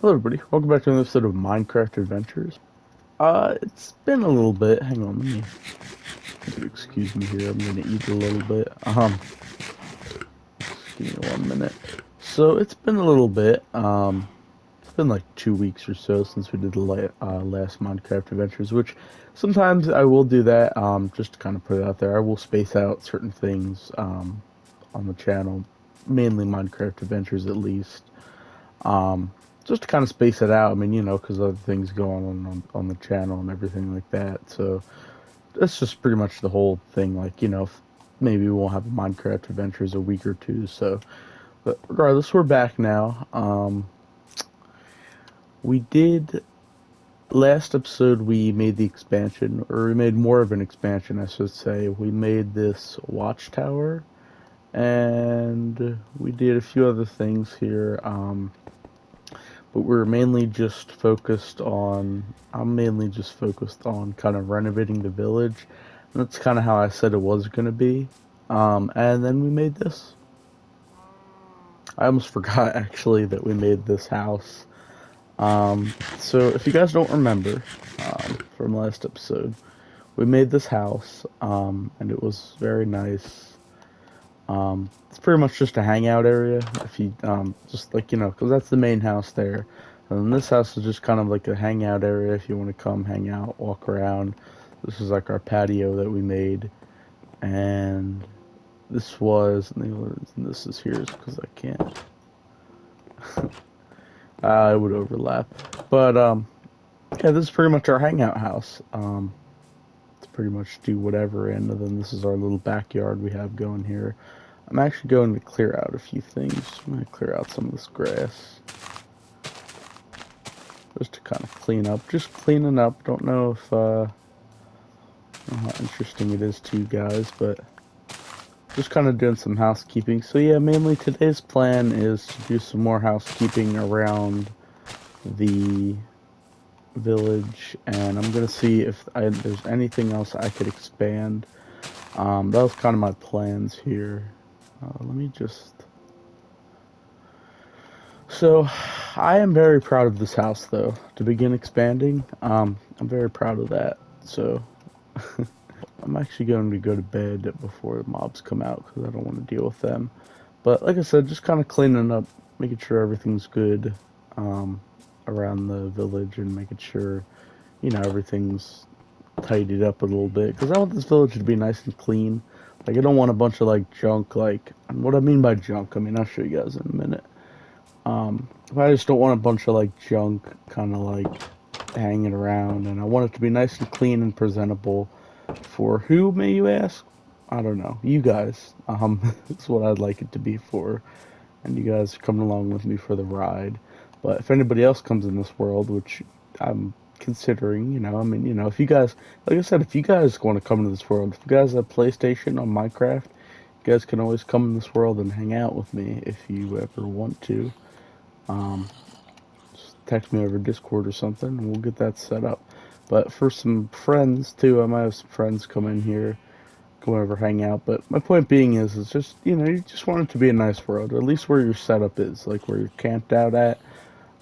Hello everybody, welcome back to another episode of Minecraft Adventures. Uh, it's been a little bit, hang on, me, excuse me here, I'm gonna eat a little bit, um, give me one minute. So, it's been a little bit, um, it's been like two weeks or so since we did the uh, last Minecraft Adventures, which sometimes I will do that, um, just to kind of put it out there, I will space out certain things, um, on the channel, mainly Minecraft Adventures at least, um, just to kind of space it out. I mean, you know, because other things go on, on on the channel and everything like that. So that's just pretty much the whole thing. Like, you know, maybe we won't have Minecraft Adventures a week or two. So, but regardless, we're back now. Um, we did last episode. We made the expansion, or we made more of an expansion, I should say. We made this watchtower. And we did a few other things here. Um, but we're mainly just focused on I'm mainly just focused on kind of renovating the village. And that's kind of how I said it was going to be. Um, and then we made this. I almost forgot actually that we made this house. Um, so if you guys don't remember um, from last episode, we made this house um, and it was very nice. Um, it's pretty much just a hangout area. If you um, just like you know, because that's the main house there. And this house is just kind of like a hangout area if you want to come hang out, walk around. This is like our patio that we made, and this was and this is here because I can't. uh, would overlap, but um, yeah, this is pretty much our hangout house. Um, to pretty much do whatever in, and then this is our little backyard we have going here. I'm actually going to clear out a few things. I'm going to clear out some of this grass. Just to kind of clean up. Just cleaning up. Don't know if, uh, how interesting it is to you guys, but just kind of doing some housekeeping. So yeah, mainly today's plan is to do some more housekeeping around the village, and I'm going to see if I, there's anything else I could expand. Um, that was kind of my plans here. Uh, let me just... So, I am very proud of this house, though, to begin expanding. Um, I'm very proud of that, so... I'm actually going to go to bed before the mobs come out, because I don't want to deal with them. But, like I said, just kind of cleaning up, making sure everything's good um, around the village, and making sure, you know, everything's tidied up a little bit. Because I want this village to be nice and clean. Like, I don't want a bunch of, like, junk, like, what I mean by junk, I mean, I'll show you guys in a minute. Um, I just don't want a bunch of, like, junk kind of, like, hanging around, and I want it to be nice and clean and presentable. For who, may you ask? I don't know. You guys. Um, that's what I'd like it to be for. And you guys coming along with me for the ride. But if anybody else comes in this world, which I'm considering, you know, I mean, you know, if you guys, like I said, if you guys want to come into this world, if you guys have PlayStation on Minecraft, you guys can always come in this world and hang out with me if you ever want to. Um, just text me over Discord or something, and we'll get that set up. But for some friends too, I might have some friends come in here, come over, hang out. But my point being is, is just you know, you just want it to be a nice world, at least where your setup is, like where you're camped out at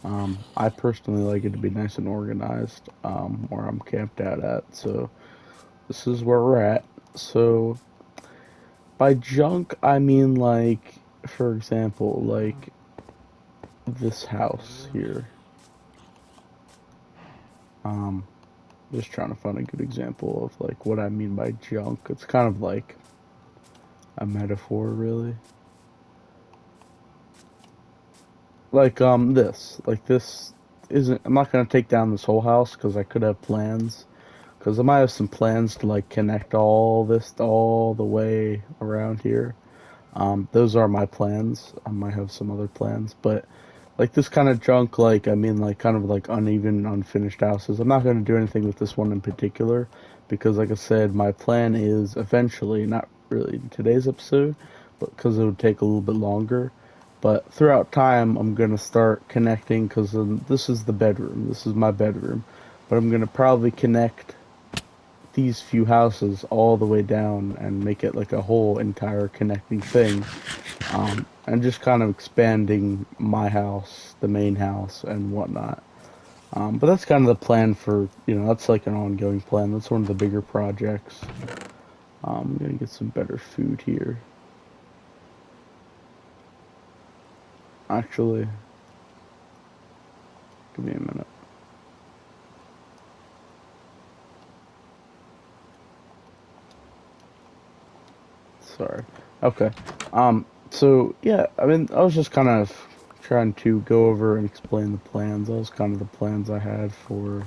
um, I personally like it to be nice and organized um, where I'm camped out at. So this is where we're at. So by junk, I mean like, for example, like this house here. Um, just trying to find a good example of like what I mean by junk. It's kind of like a metaphor, really. Like um this. Like this isn't i'm not going to take down this whole house because i could have plans. Because i might have some plans to like connect all this all the way around here. Um those are my plans. I might have some other plans but like this kind of junk like i mean like kind of like uneven unfinished houses. I'm not going to do anything with this one in particular because like i said my plan is eventually not really today's episode but because it would take a little bit longer but throughout time, I'm going to start connecting because this is the bedroom. This is my bedroom. But I'm going to probably connect these few houses all the way down and make it like a whole entire connecting thing. Um, and just kind of expanding my house, the main house, and whatnot. Um, but that's kind of the plan for, you know, that's like an ongoing plan. That's one of the bigger projects. Um, I'm gonna get some better food here. Actually, give me a minute. Sorry. Okay. Um, so, yeah, I mean, I was just kind of trying to go over and explain the plans. Was kind of the plans I had for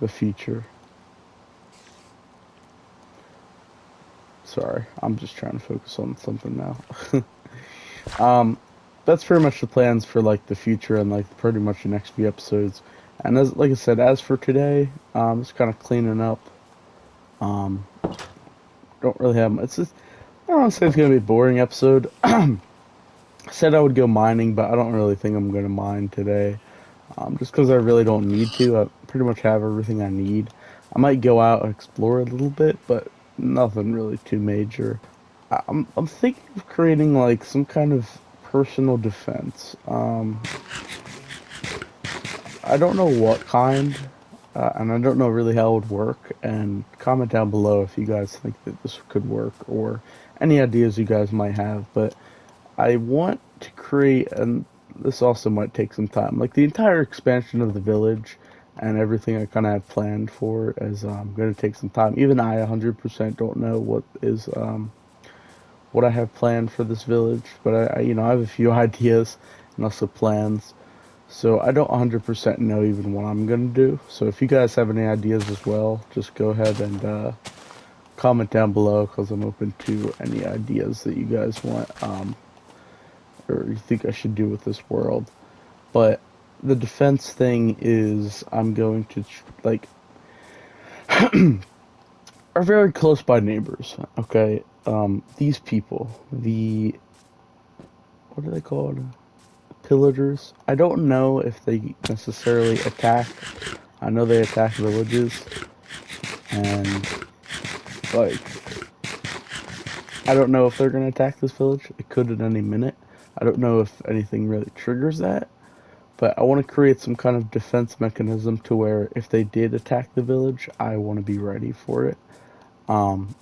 the future. Sorry, I'm just trying to focus on something now. um, that's pretty much the plans for like the future and like pretty much the next few episodes. And as like I said, as for today, um, just kind of cleaning up. Um, don't really have. It's just I don't want to say it's gonna be a boring episode. Said I would go mining, but I don't really think I'm gonna mine today. Um, just because I really don't need to. I pretty much have everything I need. I might go out and explore a little bit, but nothing really too major. I'm I'm thinking of creating like some kind of personal defense. Um, I don't know what kind, uh, and I don't know really how it would work. And comment down below if you guys think that this could work or any ideas you guys might have. But I want to create, and this also might take some time, like the entire expansion of the village and everything I kind of have planned for is um, going to take some time. Even I 100% don't know what is um, what I have planned for this village, but I, I, you know I have a few ideas and also plans. So I don't 100% know even what I'm going to do. So if you guys have any ideas as well, just go ahead and uh, comment down below because I'm open to any ideas that you guys want um, or you think I should do with this world. But the defense thing is I'm going to like are very close by neighbors. Okay, um, these people, the what are they called? Pillagers. I don't know if they necessarily attack. I know they attack villages, and like I don't know if they're gonna attack this village. It could at any minute. I don't know if anything really triggers that. But I want to create some kind of defense mechanism to where if they did attack the village, I want to be ready for it. Um,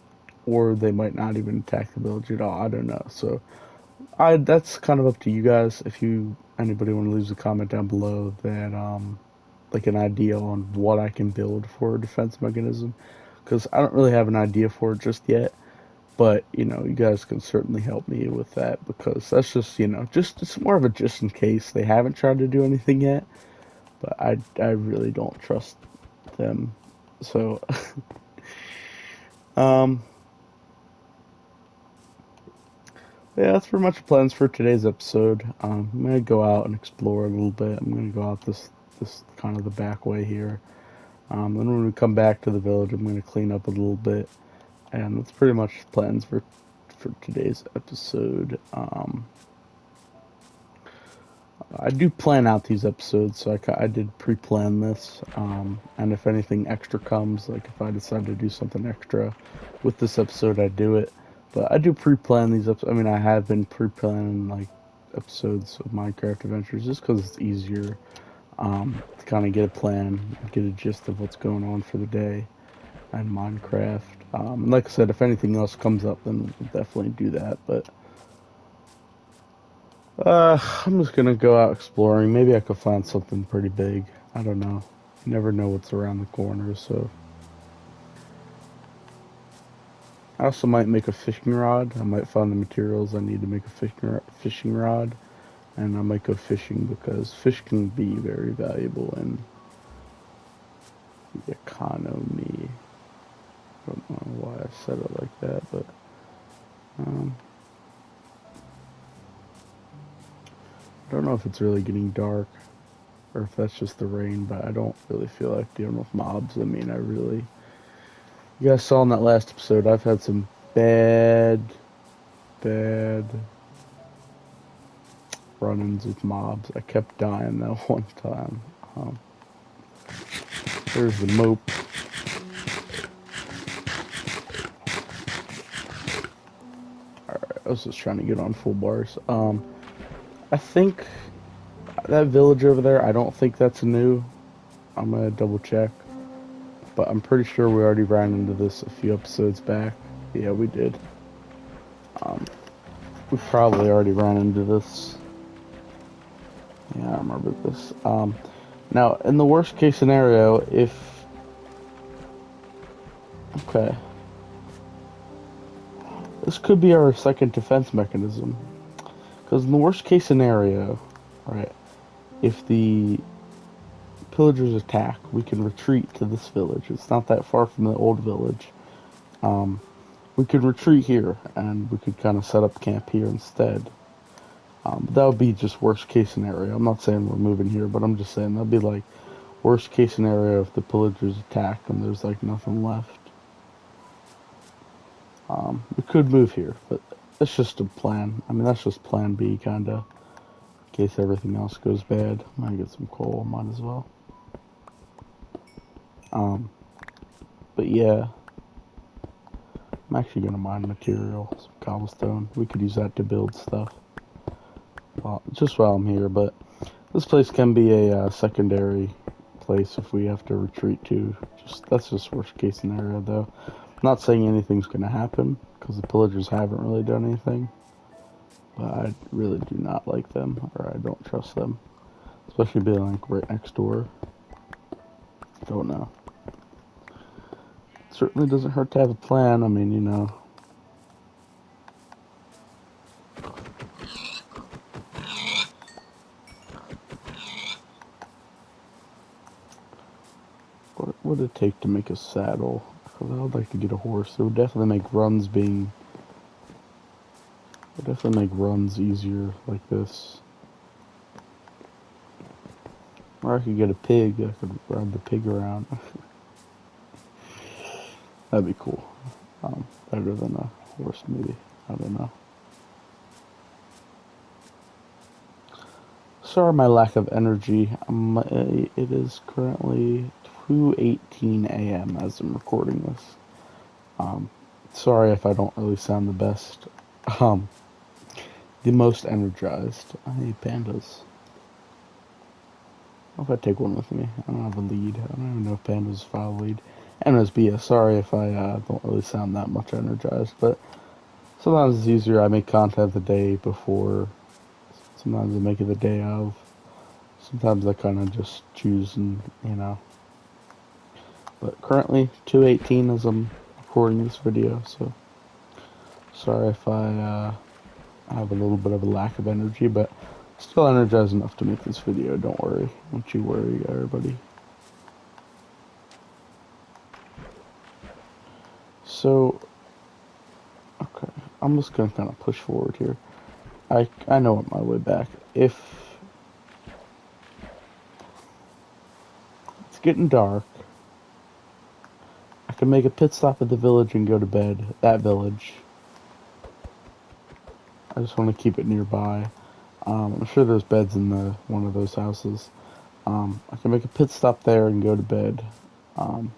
or they might not even attack the village at all. I don't know. So I that's kind of up to you guys. If you anybody want to leave a comment down below that um, like an idea on what I can build for a defense mechanism, because I don't really have an idea for it just yet. But you know, you guys can certainly help me with that because that's just you know just it's more of a just in case they haven't tried to do anything yet. But I I really don't trust them, so um. Yeah, that's pretty much plans for today's episode. Um, I'm gonna go out and explore a little bit. I'm gonna go out this this kind of the back way here. Um, then when we come back to the village, I'm gonna clean up a little bit and that's pretty much plans for for today's episode. Um, I do plan out these episodes, so I, I did pre-plan this. Um, and if anything extra comes, like if I decide to do something extra with this episode, I do it. But I do pre-plan these episodes. I mean, I have been pre-planning like episodes of Minecraft Adventures just because it's easier um, to kind of get a plan, get a gist of what's going on for the day and Minecraft. Um, like I said, if anything else comes up, then we'll definitely do that. But uh, I'm just gonna go out exploring. Maybe I could find something pretty big. I don't know. You never know what's around the corner, so. I also might make a fishing rod. I might find the materials I need to make a fishing fishing rod, and I might go fishing because fish can be very valuable in the economy. I don't know why I said it like that, but um, I don't know if it's really getting dark or if that's just the rain, but I don't really feel like dealing with mobs. I mean, I really, you guys saw in that last episode, I've had some bad, bad run-ins with mobs. I kept dying that one time. Um, there's the mope. Was just trying to get on full bars. Um, I think that village over there, I don't think that's new. I'm gonna double check. But I'm pretty sure we already ran into this a few episodes back. Yeah, we did. Um, we probably already ran into this. Yeah, I remember this. Um, now, in the worst case scenario, if... Okay. This could be our second defense mechanism. Because in the worst case scenario, right, if the pillagers attack, we can retreat to this village. It's not that far from the old village. Um, we could retreat here, and we could kind of set up camp here instead. Um, that would be just worst case scenario. I'm not saying we're moving here, but I'm just saying that'd be like worst case scenario if the pillagers attack and there's like nothing left. Um, we could move here, but that's just a plan. I mean, that's just plan B, kind of. In case everything else goes bad. i might get some coal, might as well. Um, but yeah. I'm actually going to mine material, some cobblestone. We could use that to build stuff. Well, just while I'm here, but this place can be a uh, secondary place if we have to retreat to. Just That's just worst case scenario, though. Not saying anything's going to happen, because the pillagers haven't really done anything. But I really do not like them, or I don't trust them. Especially being like right next door. Don't know. Certainly doesn't hurt to have a plan, I mean, you know. What would it take to make a saddle? Because I would like to get a horse. It would definitely make runs being It'll definitely make runs easier like this. Or I could get a pig, I could ride the pig around. That'd be cool. Um, better than a horse maybe. I don't know. Sorry my lack of energy. Um, it is currently 2.18 a.m. as I'm recording this. Um, sorry if I don't really sound the best. Um, the most energized. I need pandas. If I take one with me? I don't have a lead. I don't even know if pandas file lead. MSB, sorry if I uh, don't really sound that much energized, but sometimes it's easier. I make content the day before. Sometimes I make it the day of. Sometimes I kind of just choose and, you know. But currently, 218 as I'm recording this video, so sorry if I uh, have a little bit of a lack of energy, but still energized enough to make this video. Don't worry. Don't you worry, everybody. So, okay, I'm just gonna kind of push forward here. I I know my way back. If it's getting dark, can make a pit stop at the village and go to bed. That village. I just want to keep it nearby. Um, I'm sure there's beds in the one of those houses. Um, I can make a pit stop there and go to bed. Um,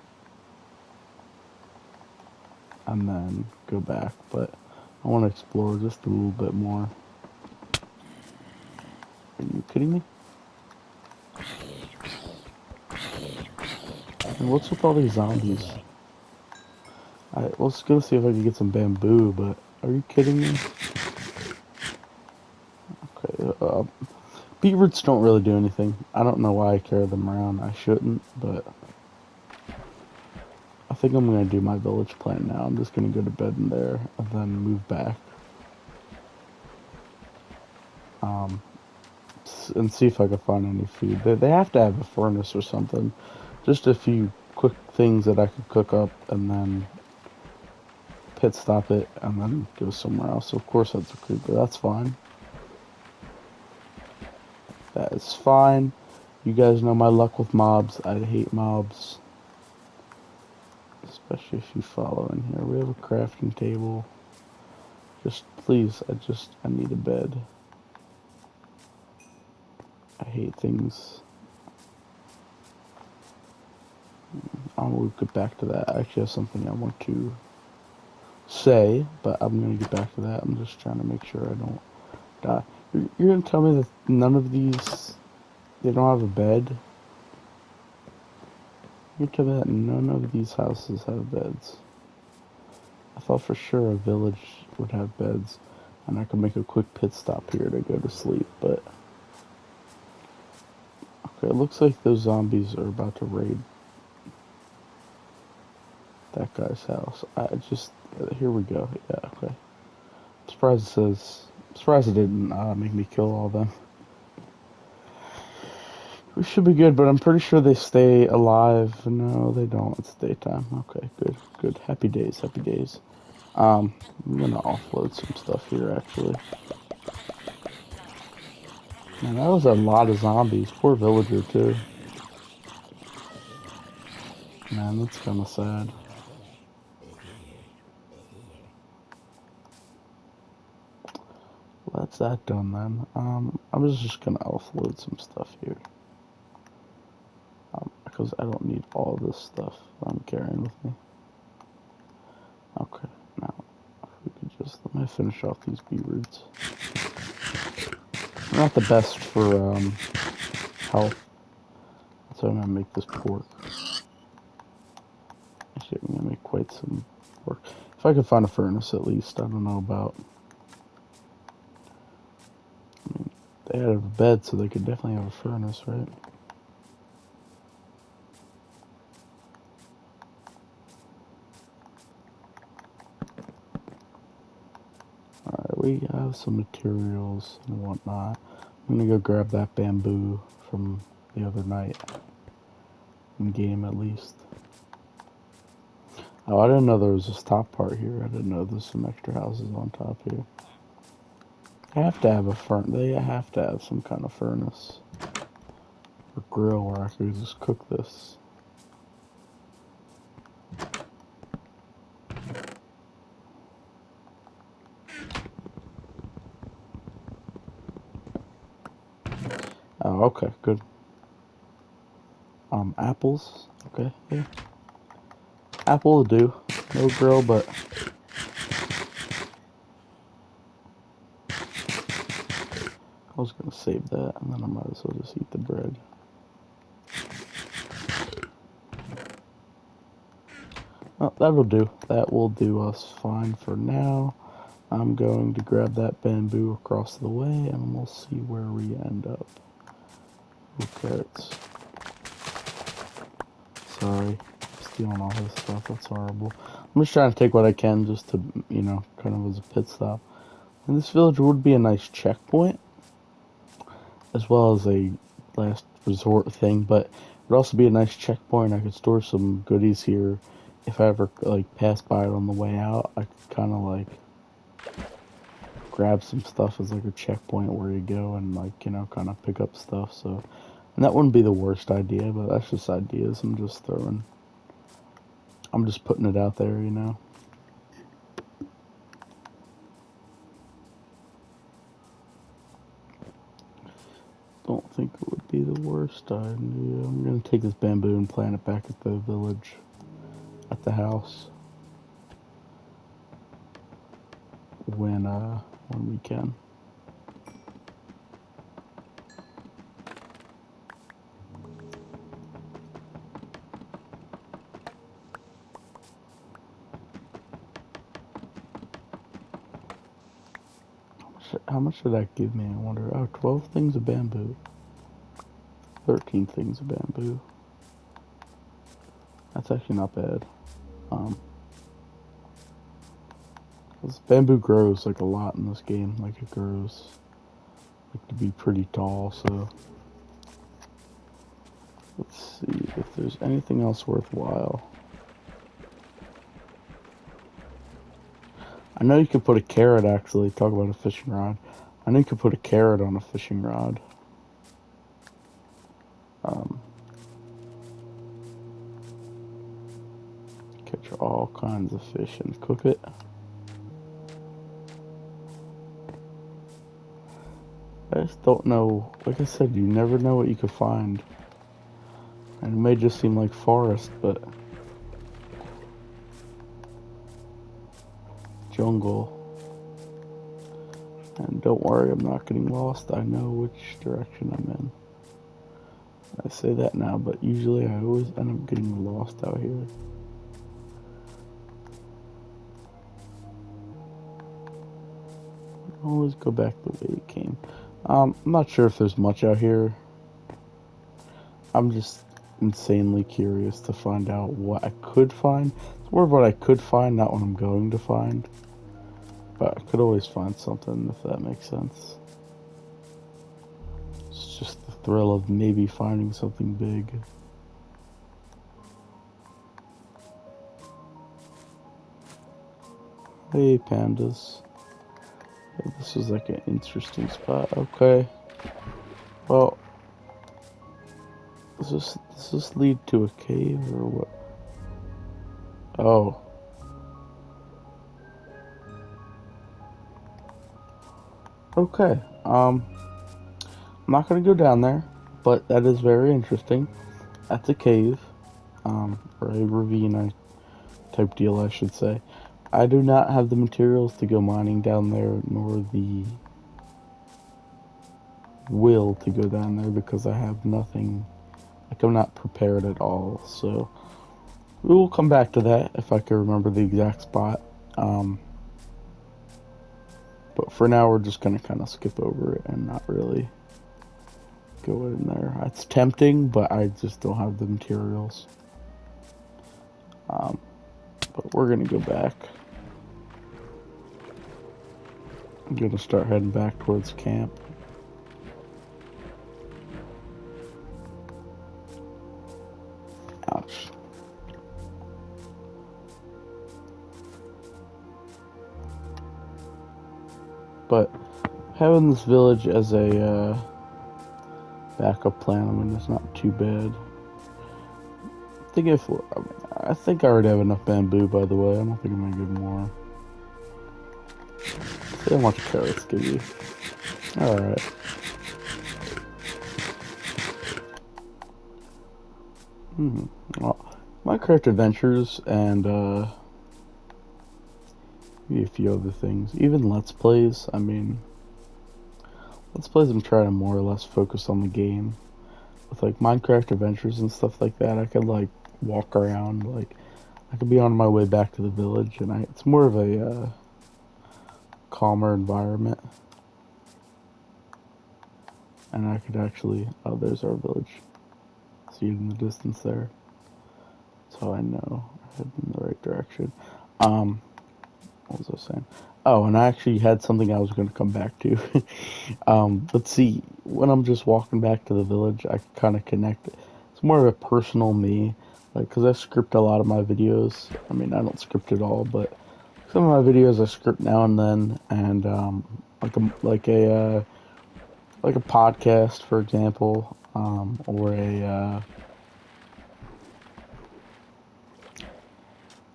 and then go back, but I want to explore just a little bit more. Are you kidding me? And what's with all these zombies? Alright, let's go see if I can get some bamboo, but are you kidding me? Okay, Uh, beetroots don't really do anything. I don't know why I carry them around. I shouldn't, but I think I'm going to do my village plan now. I'm just going to go to bed in there and then move back. Um, and see if I can find any food. They, they have to have a furnace or something. Just a few quick things that I could cook up and then pit stop it and then go somewhere else. Of course that's a creeper. That's fine. That is fine. You guys know my luck with mobs. I hate mobs. Especially if you follow in here. We have a crafting table. Just please, I just, I need a bed. I hate things. Hmm, I'll get back to that. I actually have something I want to say, but I'm gonna get back to that. I'm just trying to make sure I don't die. You're, gonna tell me that none of these, they don't have a bed? You're tell me that none of these houses have beds. I thought for sure a village would have beds, and I could make a quick pit stop here to go to sleep, but... Okay, it looks like those zombies are about to raid that guy's house. I just here we go. Yeah, okay. I'm surprised it says. I'm surprised it didn't uh, make me kill all them. We should be good, but I'm pretty sure they stay alive. No, they don't. It's daytime. Okay, good, good. Happy days, happy days. Um, I'm gonna offload some stuff here, actually. Man, that was a lot of zombies. Poor villager, too. Man, that's kind of sad. That done then. Um, I was just gonna offload some stuff here. Um, because I don't need all this stuff I'm carrying with me. Okay, now, if we could just, let me finish off these beetroots. Not the best for, um, health. So I'm gonna make this pork. Actually, I'm gonna make quite some pork. If I could find a furnace at least, I don't know about They had a bed, so they could definitely have a furnace, right? Alright, we have some materials and whatnot. I'm gonna go grab that bamboo from the other night. In game, at least. Oh, I didn't know there was this top part here. I didn't know there's some extra houses on top here. Have to have a furnace. They have to have some kind of furnace or grill where I could just cook this. Oh, okay, good. Um, apples. Okay, yeah. Apple will do. No grill, but I was gonna save that, and then I might as well just eat the bread. Oh, that'll do. That will do us fine for now. I'm going to grab that bamboo across the way, and we'll see where we end up. Ooh, carrots. Sorry, stealing all his stuff. That's horrible. I'm just trying to take what I can, just to, you know, kind of as a pit stop. And this village would be a nice checkpoint as well as a last resort thing, but it would also be a nice checkpoint. I could store some goodies here if I ever like pass by it on the way out. I could kind of like grab some stuff as like a checkpoint where you go and like you know kind of pick up stuff. So, and that wouldn't be the worst idea, but that's just ideas. I'm just throwing. I'm just putting it out there, you know. I'm gonna take this bamboo and plant it back at the village, at the house, when uh when we can. How much did that give me? I wonder. Oh, 12 things of bamboo. 13 things of bamboo. That's actually not bad. Um, bamboo grows like a lot in this game. Like it grows like to be pretty tall. So let's see if there's anything else worthwhile. I know you could put a carrot actually, talk about a fishing rod. I know you could put a carrot on a fishing rod. Um, catch all kinds of fish and cook it. I just don't know. Like I said, you never know what you could find. And it may just seem like forest, but jungle. And don't worry, I'm not getting lost. I know which direction I'm in. I say that now, but usually I always end up getting lost out here. Always go back the way it came. Um, I'm not sure if there's much out here. I'm just insanely curious to find out what I could find. It's more of what I could find, not what I'm going to find. But I could always find something if that makes sense. It's just the thrill of maybe finding something big. Hey, pandas. This is like an interesting spot. Okay. Well, does this, does this lead to a cave or what? Oh. Okay. Um, I'm not going to go down there, but that is very interesting. That's a cave. Um, or a ravine type deal, I should say. I do not have the materials to go mining down there, nor the will to go down there because I have nothing like I'm not prepared at all, so we will come back to that if I can remember the exact spot. Um, but for now, we're just gonna kind of skip over it and not really go in there. It's tempting, but I just don't have the materials. Um, but we're gonna go back. I'm gonna start heading back towards camp. but having this village as a uh, backup plan, I mean, it's not too bad. I think if I, mean, I think I already have enough bamboo, by the way. I don't think I'm gonna get more. How much carrots give you. All right. Hmm. Well, Minecraft Adventures and uh, Maybe a few other things. Even Let's Plays, I mean... Let's Plays I'm trying to more or less focus on the game. With like Minecraft Adventures and stuff like that, I could like walk around, like... I could be on my way back to the village, and I, it's more of a uh, calmer environment. And I could actually... Oh, there's our village. See it in the distance there. So I know I'm in the right direction. Um what was I saying? Oh, and I actually had something I was going to come back to. um, let's see, when I'm just walking back to the village, I kind of connect. It's more of a personal me, like because I script a lot of my videos. I mean, I don't script at all, but some of my videos I script now and then, and um, like a like a uh, like a podcast, for example, um, or a uh,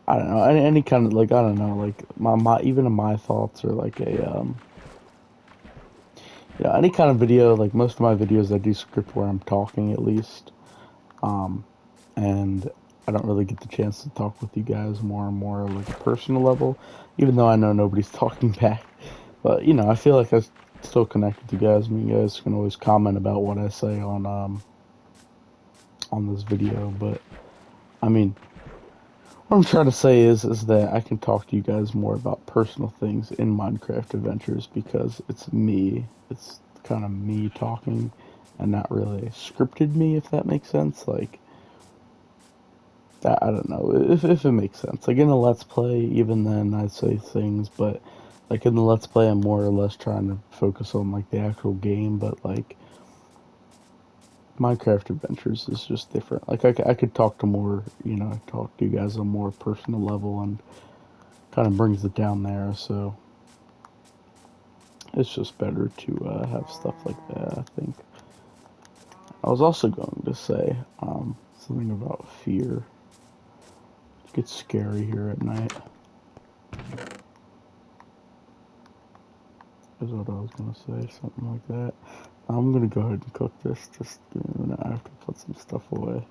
I don't know any, any kind of like I don't know like my my even my thoughts or like a um you know any kind of video like most of my videos I do script where I'm talking at least um and I don't really get the chance to talk with you guys more and more like a personal level even though I know nobody's talking back but you know I feel like I still connect with you guys I mean you guys can always comment about what I say on um on this video but I mean what I'm trying to say is is that I can talk to you guys more about personal things in Minecraft Adventures because it's me. It's kind of me talking and not really scripted me if that makes sense. Like I don't know if if it makes sense. Like in a let's play, even then I say things, but like in the let's play, I'm more or less trying to focus on like the actual game. But like Minecraft Adventures is just different. Like I, I could talk to more, you know, talk to you guys on a more personal level and kind of brings it down there. So it's just better to uh, have stuff like that. I think. I was also going to say um, something about fear. Gets scary here at night. Is what I was gonna say, something like that. I'm gonna go ahead and cook this. Just a minute. I have to put some stuff away.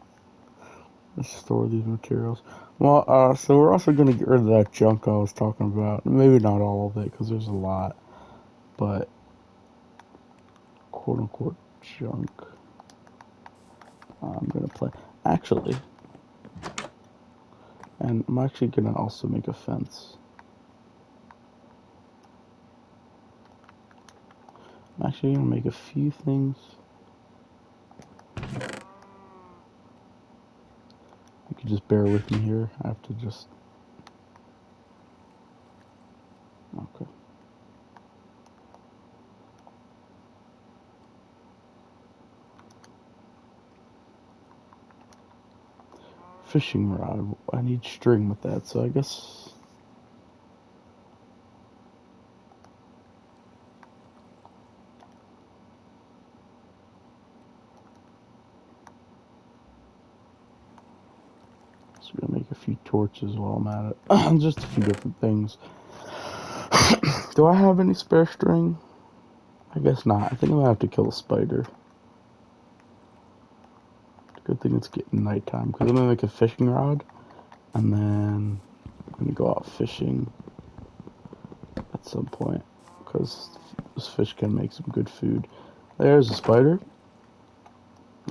Let's store these materials. Well, uh, so we're also gonna get rid of that junk I was talking about. Maybe not all of it, because there's a lot. But, quote unquote, junk. I'm gonna play. Actually, and I'm actually gonna also make a fence. I'm actually gonna make a few things. You can just bear with me here. I have to just. Okay. Fishing rod. I need string with that, so I guess. So we're gonna make a few torches while I'm at it. Just a few different things. Do I have any spare string? I guess not. I think I'm gonna have to kill a spider. It's getting nighttime because I'm gonna make a fishing rod and then I'm gonna go out fishing at some point because this fish can make some good food. There's a spider.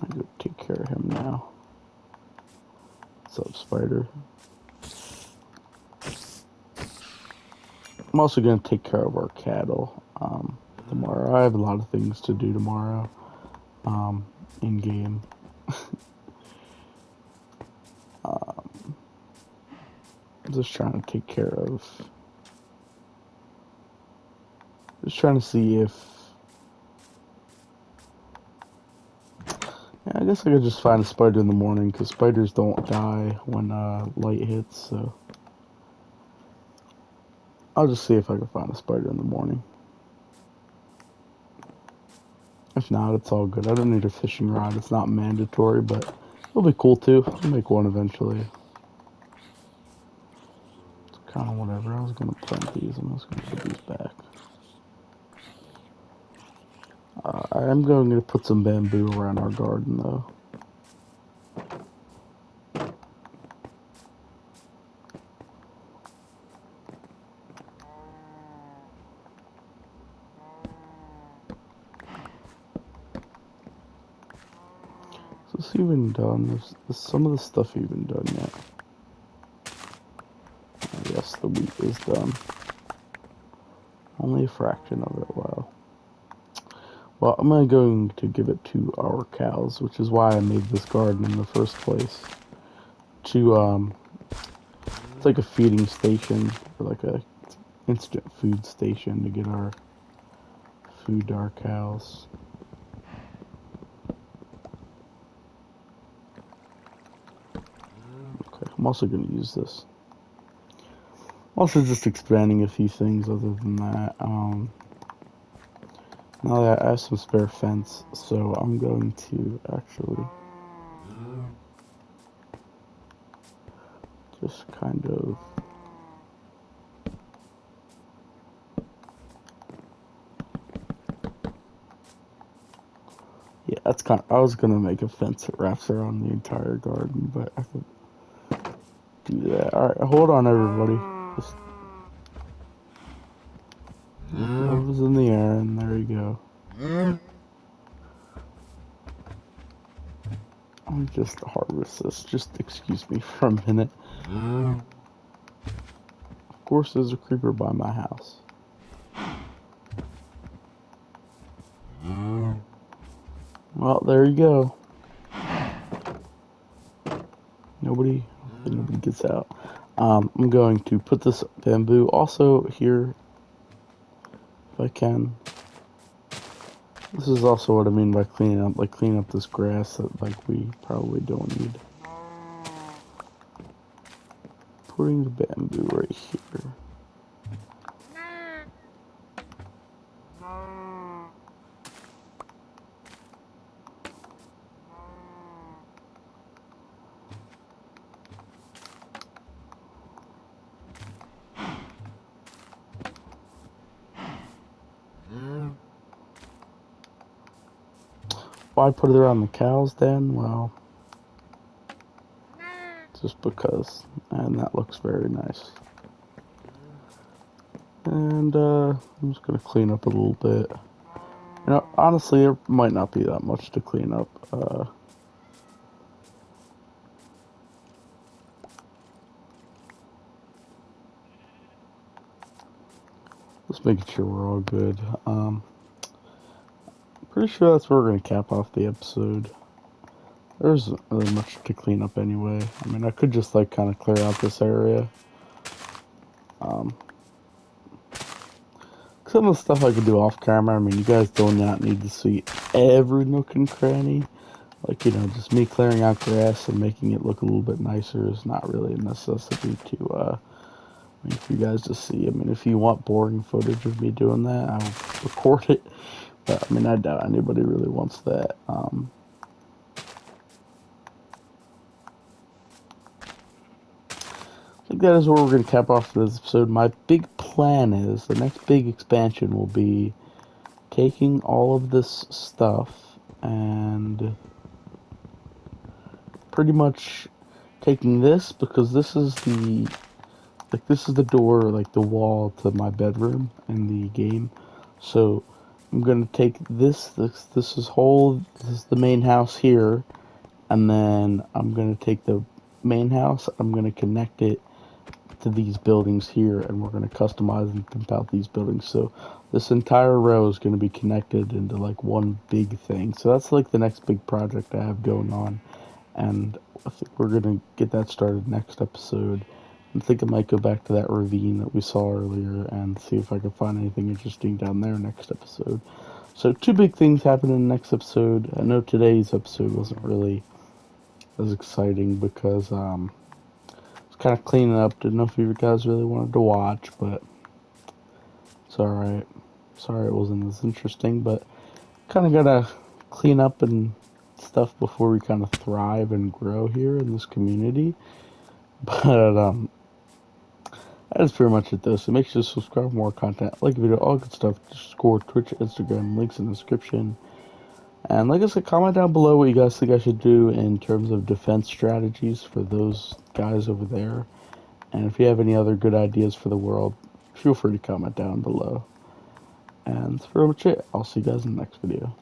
I'm gonna take care of him now. What's up, spider? I'm also gonna take care of our cattle um, tomorrow. I have a lot of things to do tomorrow um, in game. um, I'm just trying to take care of. Just trying to see if. Yeah, I guess I could just find a spider in the morning because spiders don't die when uh, light hits. So I'll just see if I can find a spider in the morning. If not, it's all good. I don't need a fishing rod. It's not mandatory, but it'll be cool too. I'll make one eventually. It's of whatever. I was to plant these. I'm just to put these back. Uh, I am going to put some bamboo around our garden though. Is this even done? Is some of the stuff even done yet? The wheat is done. Only a fraction of it, wow. Well, I'm going to give it to our cows, which is why I made this garden in the first place. To, um, it's like a feeding station, or like a instant food station to get our food to our cows. Okay, I'm also gonna use this. Also just expanding a few things other than that. Um, now that I have some spare fence, so I'm going to actually just kind of yeah, that's kind of, I was gonna make a fence that wraps around the entire garden, but I could do that. All right, hold on, everybody. Just it was in the air, and there you go. I'll just harvest this. Just excuse me for a minute. Of course, there's a creeper by my house. Well, there you go. Nobody, nobody gets out. Um, I'm going to put this bamboo also here if I can. This is also what I mean by cleaning up, like cleaning up this grass that like we probably don't need. Putting the bamboo right here. Why put it around the cows then? Well, just because, and that looks very nice. And uh, I'm just gonna clean up a little bit. You know, honestly, there might not be that much to clean up. Uh, just making sure we're all good. Um, pretty sure that's where we're gonna cap off the episode. There isn't really much to clean up anyway. I mean, I could just like kind of clear out this area. Um, some of the stuff I could do off camera. I mean, you guys do not need to see every nook and cranny. Like, you know, just me clearing out grass and making it look a little bit nicer is not really a necessity to, uh, I mean, if you guys to see. I mean, if you want boring footage of me doing that, I'll record it. But, I mean, I doubt anybody really wants that. Um, I think that is where we're going to cap off this episode. My big plan is the next big expansion will be taking all of this stuff and pretty much taking this because this is the like this is the door like the wall to my bedroom in the game so i'm gonna take this this this is whole this is the main house here and then i'm gonna take the main house i'm gonna connect it to these buildings here and we're going to customize and pimp out these buildings. So this entire row is going to be connected into like one big thing. So that's like the next big project i have going on. And i think we're going to get that started next episode i think i might go back to that ravine that we saw earlier and see if i can find anything interesting down there next episode so two big things happen in the next episode i know today's episode wasn't really as exciting because um it's kind of cleaning up. Didn't know if you guys really wanted to watch, but it's alright. Sorry it wasn't as interesting, but kind of gotta clean up and stuff before we kind of thrive and grow here in this community. But, um, that is pretty much it though. So make sure to subscribe for more content, like the video, all good stuff. Discord, Twitch, Instagram, links in the description. And like I said, comment down below what you guys think I should do in terms of defense strategies for those guys over there. And if you have any other good ideas for the world, feel free to comment down below. And that's pretty much it. I'll see you guys in the next video.